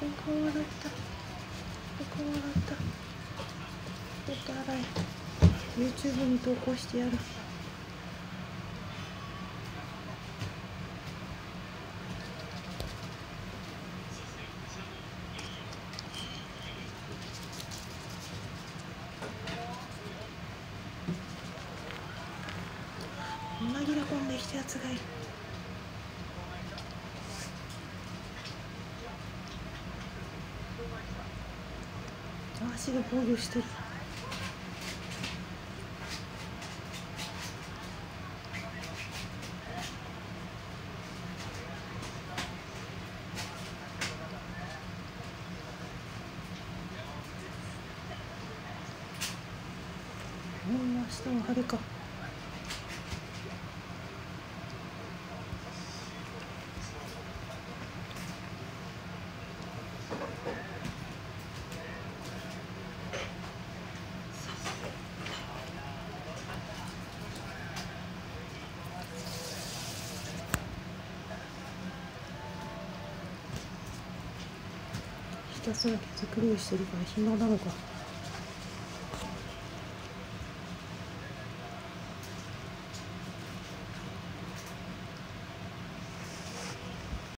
顔洗った。顔洗った。お手洗い YouTube に投稿してやる。紛れ込んできたやつがいる。足が防御してる。う明日も晴れか。ひたすら手作りをしてるから暇なのか。